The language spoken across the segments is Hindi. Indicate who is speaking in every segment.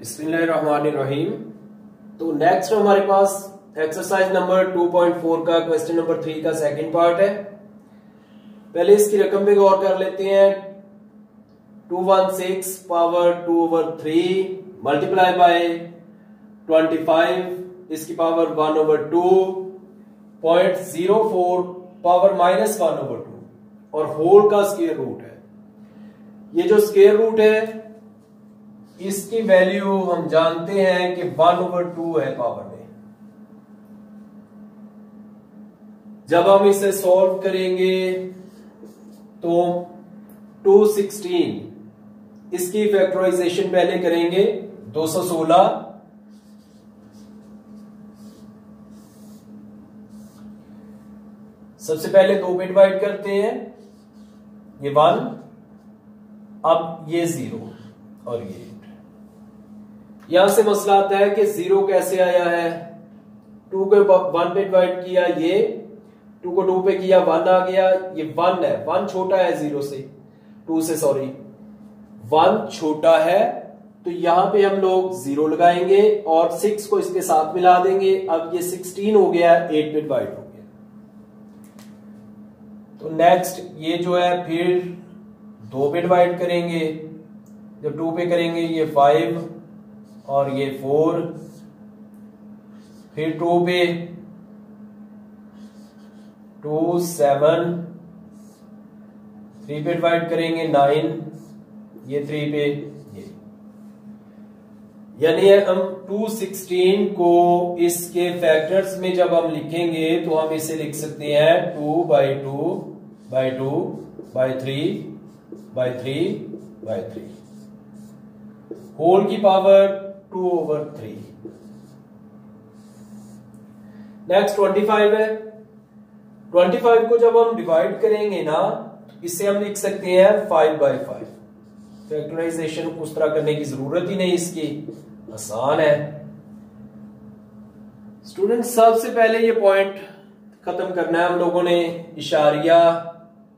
Speaker 1: बिस्मिल्लाहिर्रहमानिर्रहीम। तो नेक्स्ट हमारे पास एक्सरसाइज नंबर 2.4 का क्वेश्चन नंबर थ्री का सेकंड पार्ट है। पहले इसकी रकम पे गौर कर लेते हैं। 216 पावर 2 ओवर 3 मल्टीप्लाई बाय 25 इसकी power 1 over 2 point zero four power minus one over two और होल का स्केयर रूट है। ये जो स्केयर रूट है इसकी वैल्यू हम जानते हैं कि वन ओवर टू है पावर में। जब हम इसे सॉल्व करेंगे तो 216 इसकी फैक्टराइजेशन पहले करेंगे 216 सबसे पहले दो पे डिवाइड करते हैं, ये वन अब ये ज़ीरो और ये। यहाँ से मसला आता है कि ज़ीरो कैसे आया है? टू को वन पे डिवाइड किया, ये। टू को टू पे किया, वन आ गया, ये वन है। वन छोटा है ज़ीरो से। टू से सॉरी वन छोटा है तो यहाँ पे हम लोग ज़ीरो लगाएँगे और सिक्स को इसके साथ मिला देंगे। अब ये सिक्सटीन हो गया, एट पे डिवाइड हो गया। तो नेक्स्ट ये जो है, फिर दो पे डिवाइड करेंगे। जब टू पे करेंगे, ये फाइव और ये फोर, फिर टू पे, टू, सेवन, थ्री पे डिवाइड करेंगे, नाइन, ये थ्री पे, ये। यानी हम 216 को इसके फैक्टर्स में जब हम लिखेंगे तो हम इसे लिख सकते हैं two by two by two by three by three by three whole की power two over three. Next twenty five है। ट्वेंटी फाइव को जब हम डिवाइड करेंगे ना, इससे हम लिख सकते हैं फाइव बाई फाइव फैक्टराइजेशन उस तरह करने की ज़रूरत ही नहीं इसकी। आसान है। स्टूडेंट सबसे पहले ये पॉइंट खत्म करना है हम लोगों ने, इशारिया।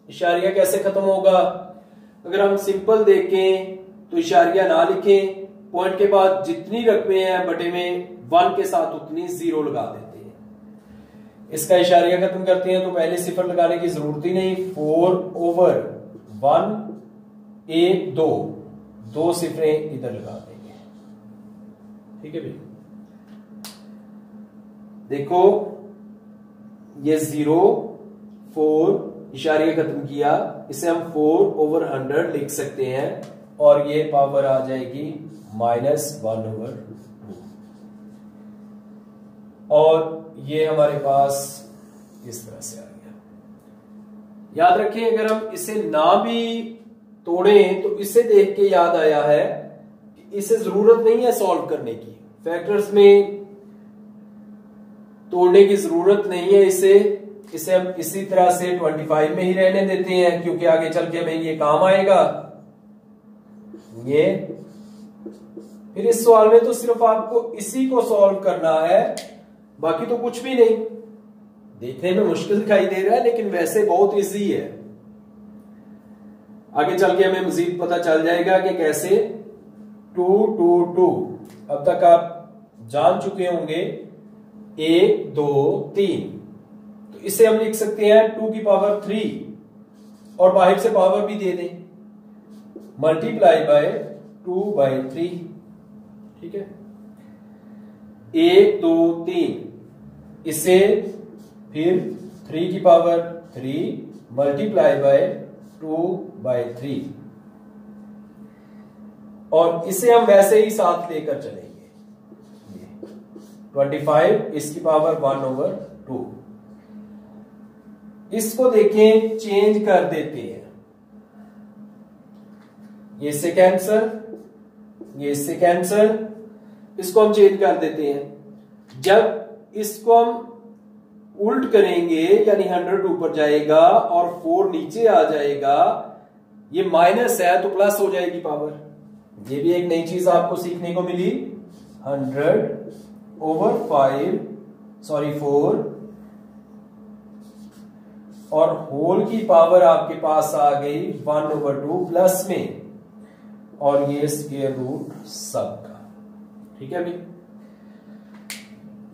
Speaker 1: इशारिया कैसे खत्म होगा? अगर हम सिंपल देखें तो इशारिया ना लिखें पॉइंट के बाद जितनी रकमें हैं बटे में, वन के साथ उतनी ज़ीरो लगा देते हैं। इसका इशारिया खत्म करते हैं? तो पहले सिफर लगाने की ज़रूरत ही नहीं। फोर ओवर वन, ए, दो। दो सिफरें इधर लगा देंगे। ठीक है भाई? देखो, ये ज़ीरो फोर इशारिया खत्म किया? इसे हम फोर ओवर हंड्रेड लिख सकते हैं और ये पावर आ जाएगी माइनस वन ओवर टू। और ये हमारे पास इस तरह से आ गया। याद रखें, अगर हम इसे ना भी तोड़ें तो इसे देख के याद आया है कि इसे ज़रूरत नहीं है सॉल्व करने की। फैक्टर्स में तोड़ने की ज़रूरत नहीं है इसे। इसे हम इसी तरह से 25 में ही रहने देते हैं, क्योंकि आगे चल के हमें ये काम आएगा। ये फिर इस सवाल में तो सिर्फ़ आपको इसी को सॉल्व करना है, बाकी तो कुछ भी नहीं। देखने में मुश्किल दिखाई दे रहा है, लेकिन वैसे बहुत इजी है। आगे चल के हमें मजीद पता चल जाएगा कि कैसे टू टू टू। अब तक आप जान चुके होंगे, एक, दो, तीन। तो इसे हम लिख सकते हैं टू की पावर थ्री, और बाहर से पावर भी दे दें। Multiply by two by three, ठीक है? एक दो तीन, इसे फिर थ्री की power three multiply by two by three. और इसे हम वैसे ही साथ लेकर चलेंगे। ट्वेंटी फाइव इसकी पावर वन ओवर टू इसको देखें चेंज कर देते हैं। ये से कैंसर ये इससे कैंसर इसको हम चेंज कर देते हैं। जब इसको हम उल्ट करेंगे, यानी हंड्रेड ऊपर जाएगा और फोर नीचे आ जाएगा, ये माइनस है तो प्लस हो जाएगी पावर ये भी एक नई चीज़ आपको सीखने को मिली। Hundred over five sorry four और होल की पावर आपके पास आ गई वन ओवर टू प्लस में। और ये स्क्वेयर रूट सब का ठीक है भाई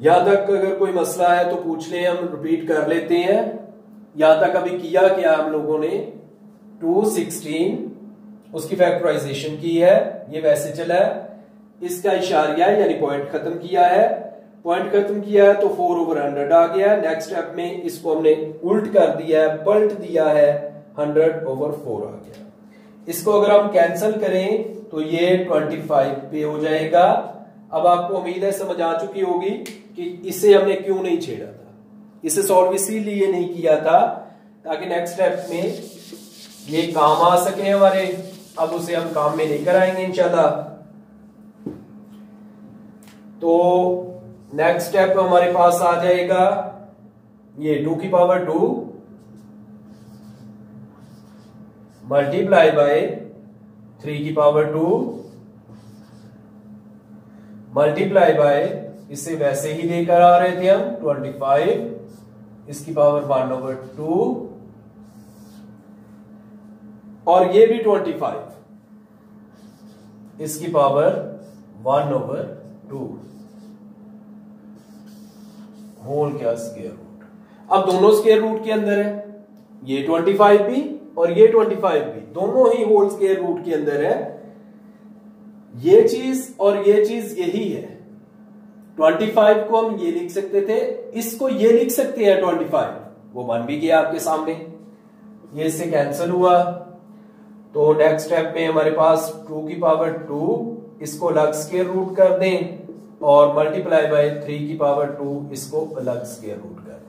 Speaker 1: यहाँ तक अगर कोई मसला है तो पूछ ले, हम रिपीट कर लेते हैं। यहाँ तक अभी किया क्या हम लोगों ने? टू सिक्सटीन उसकी फैक्टराइजेशन की है, ये वैसे चला है। इसका इशारिया यानी पॉइंट खत्म किया है। पॉइंट खत्म किया है तो फोर ओवर हंड्रेड आ गया नेक्स्ट स्टेप में इसको हमने उल्ट कर दिया है, पलट दिया है हंड्रेड ओवर फोर आ गया इसको अगर हम कैंसिल करें तो ये ट्वेंटी फाइव पे हो जाएगा। अब आपको उम्मीद है, समझ आ चुकी होगी कि इसे हमने क्यों नहीं छेड़ा था। इसे सॉल्व इसीलिए नहीं किया था ताकि नेक्स्ट स्टेप में ये काम आ सके हमारे। अब उसे हम काम में नहीं कराएँगे इंशाल्लाह। तो नेक्स्ट स्टेप हमारे पास आ जाएगा। ये टू की power two multiply by three की पावर टू मल्टीप्लाई बाय इसे वैसे ही लेकर आ रहे थे हम ट्वेंटी फाइव इसकी पावर वन ओवर टू और ये भी ट्वेंटी फाइव इसकी power one over two whole क्या स्केयर रूट अब दोनों स्केयर रूट के अंदर है, ये 25 भी और ये 25 भी, दोनों ही होल स्केयर रूट के अंदर है। ये चीज़ और ये चीज़ यही है। 25 को हम ये लिख सकते थे, इसको ये लिख सकते हैं 25 वो बन भी गया आपके सामने। ये इससे कैंसिल हुआ। तो नेक्स्ट स्टेप में हमारे पास टू की पावर टू इसको अलग स्केयर रूट कर दें और मल्टीप्लाई बाय थ्री की पावर टू इसको अलग स्केयर रूट कर दें।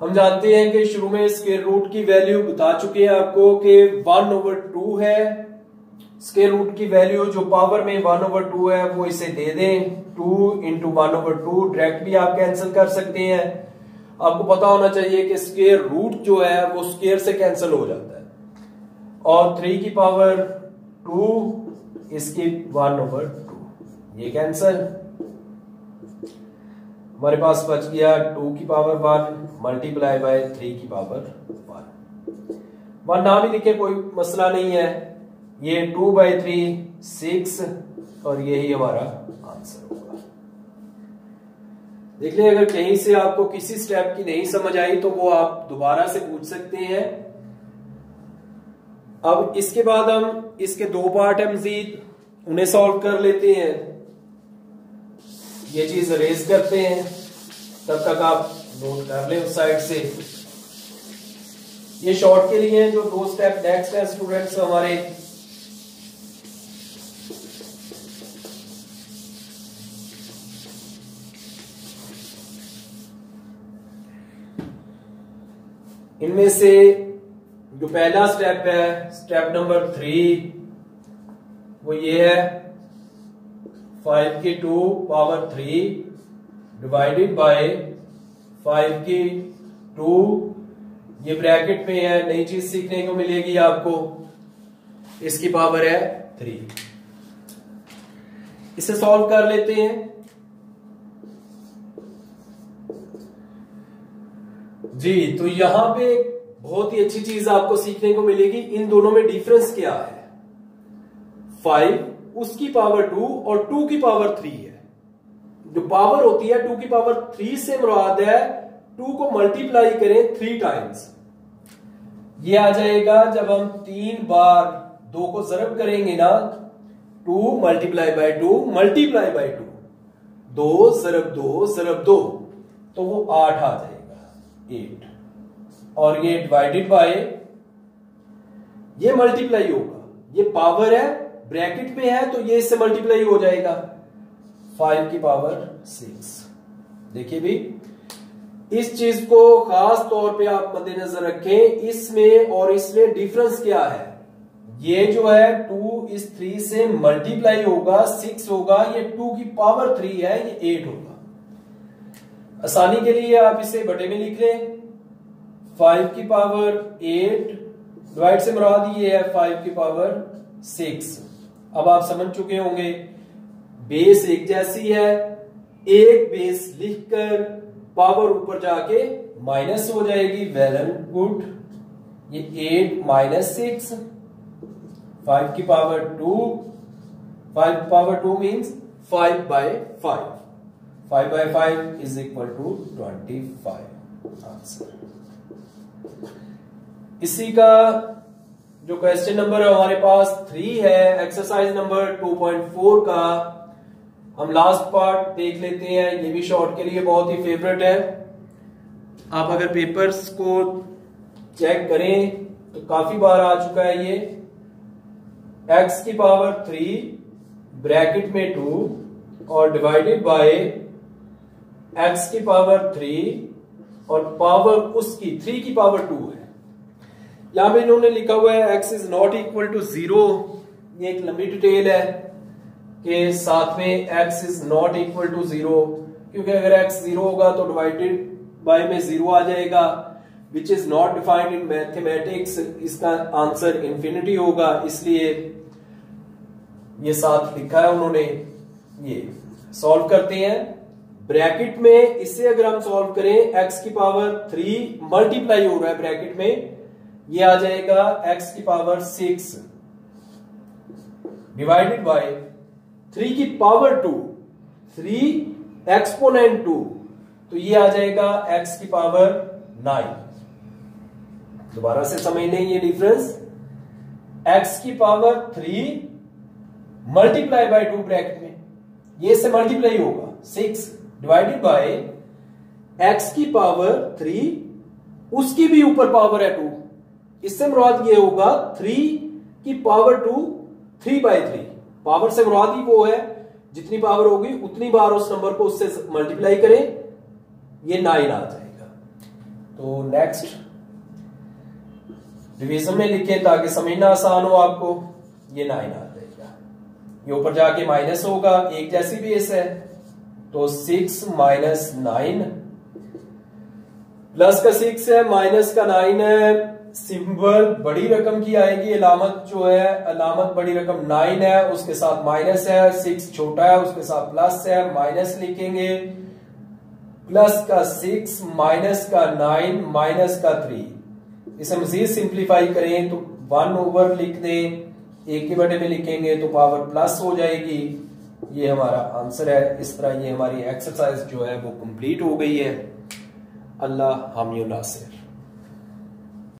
Speaker 1: हम जानते हैं कि शुरू में स्केयर रूट की वैल्यू बता चुके हैं आपको कि वन ओवर टू है। स्केयर रूट की वैल्यू जो पावर में वन ओवर टू है, वो इसे दे दें। Two into one over two direct भी आप कैंसिल कर सकते हैं। आपको पता होना चाहिए कि स्केयर रूट जो है, वो स्केयर से कैंसिल हो जाता है। और थ्री की पावर टू इसकी वन ओवर टू ये कैंसिल हमारे पास बच गया टू की power one multiply by three की पावर वन वन ना भी लिखे कोई मसला नहीं है। ये टू बाई थ्री सिक्स और यही हमारा आंसर होगा। देख लें, अगर कहीं से आपको किसी स्टेप की नहीं समझ आई तो वो आप दोबारा से पूछ सकते हैं। अब इसके बाद हम इसके दो पार्ट है मजीद उन्हें सॉल्व कर लेते हैं। ये चीज़ रेज करते हैं। तब तक आप नोट कर लें उस साइड से। ये शॉर्ट के लिए जो दो स्टेप नेक्स्ट है स्टूडेंट्स हमारे। इनमें से जो पहला स्टेप है स्टेप नंबर थ्री वो ये है फाइव की two power three divided by five की टू, ये ब्रैकेट में है, नई चीज़ सीखने को मिलेगी आपको। इसकी पावर है थ्री। इसे सॉल्व कर लेते हैं। जी तो यहाँ पे बहुत ही अच्छी चीज़ आपको सीखने को मिलेगी। इन दोनों में डिफरेंस क्या है? फाइव उसकी पावर टू और टू की पावर थ्री है। जो पावर होती है टू की पावर थ्री से मुराद है टू को मल्टीप्लाई करें थ्री टाइम्स ये आ जाएगा जब हम तीन बार दो को जरब करेंगे ना two multiply by two multiply by two दो जरब दो जरब दो। तो वो आठ आ जाएगा एट और ये डिवाइडेड बाय ये मल्टीप्लाई होगा। ये पावर है ब्रैकेट में है तो ये इससे मल्टीप्लाई हो जाएगा। फाइव की पावर सिक्स। देखिए भी, इस चीज़ को खास तौर पे आप मद्देनजर रखें, इसमें और इसमें डिफरेंस क्या है? ये जो है टू इस थ्री से मल्टीप्लाई होगा सिक्स होगा, ये टू की पावर थ्री है, ये एट होगा। आसानी के लिए आप इसे बटे में लिख लें। फाइव की पावर एट डिवाइड से मुराद ये है फाइव की पावर सिक्स अब आप समझ चुके होंगे बेस एक जैसी है, एक बेस लिखकर पावर ऊपर जाके माइनस हो जाएगी। वेल एंड गुड ये एट माइनस सिक्स फाइव की power two five power two means five by five five by five is equal to twenty five answer इसी का जो क्वेश्चन नंबर हमारे पास थ्री है exercise number two point four का हम लास्ट पार्ट देख लेते हैं, ये भी शॉर्ट के लिए बहुत ही फेवरेट है। आप अगर पेपर्स को चेक करें तो काफ़ी बार आ चुका है ये। X की पावर थ्री ब्रैकेट में टू और डिवाइडेड बाय x की पावर थ्री और पावर उसकी थ्री की पावर टू है। यहाँ पे इन्होंने लिखा हुआ है, x is not equal to zero ये एक लंबी डिटेल है। कि साथ में x is not equal to zero क्योंकि अगर x ज़ीरो होगा तो डिवाइडेड बाय में ज़ीरो आ जाएगा which is not defined in mathematics इसका आंसर इंफिनिटी होगा, इसलिए ये साथ लिखा है उन्होंने, ये सॉल्व करते हैं। ब्रैकेट में इससे अगर हम सॉल्व करें, x की पावर थ्री मल्टीप्लाई हो रहा है ब्रैकेट में, ये आ जाएगा x की power six divided by three की power two, three exponent two तो ये आ जाएगा x की पावर नाइन। दोबारा से समझ लें ये डिफरेंस x की power three multiply by two bracket में। ये से मल्टीप्लाई होगा। सिक्स डिवाइडेड बाय x की पावर थ्री, उसकी भी ऊपर पावर है टू इससे मुराद ये होगा थ्री की power two, three by three power से मुराद ही वो है, जितनी पावर होगी, उतनी बार उस नंबर को उससे मल्टीप्लाई करें, ये नाइन आ जाएगा तो नेक्स्ट डिवीज़न में लिखें ताकि समझना आसान हो आपको, ये नाइन आ जाएगा ये ऊपर जाके माइनस होगा, एक जैसी बेस है तो सिक्स माइनस नाइन प्लस का सिक्स है माइनस का नाइन है सिंबल बड़ी रकम की आएगी, अलामत जो है, अलामत बड़ी रकम नाइन है, उसके साथ माइनस है, सिक्स छोटा है, उसके साथ प्लस है, माइनस लिखेंगे, प्लस का सिक्स, माइनस का नाइन, माइनस का थ्री। इसे मजीद सिंप्लीफाई करें तो वन ओवर लिख दें एक के बटे में लिखेंगे तो पावर प्लस हो जाएगी। ये हमारा आंसर है। इस तरह ये हमारी एक्सरसाइज जो है, वो कंप्लीट हो गई है। अल्लाह हम नासिर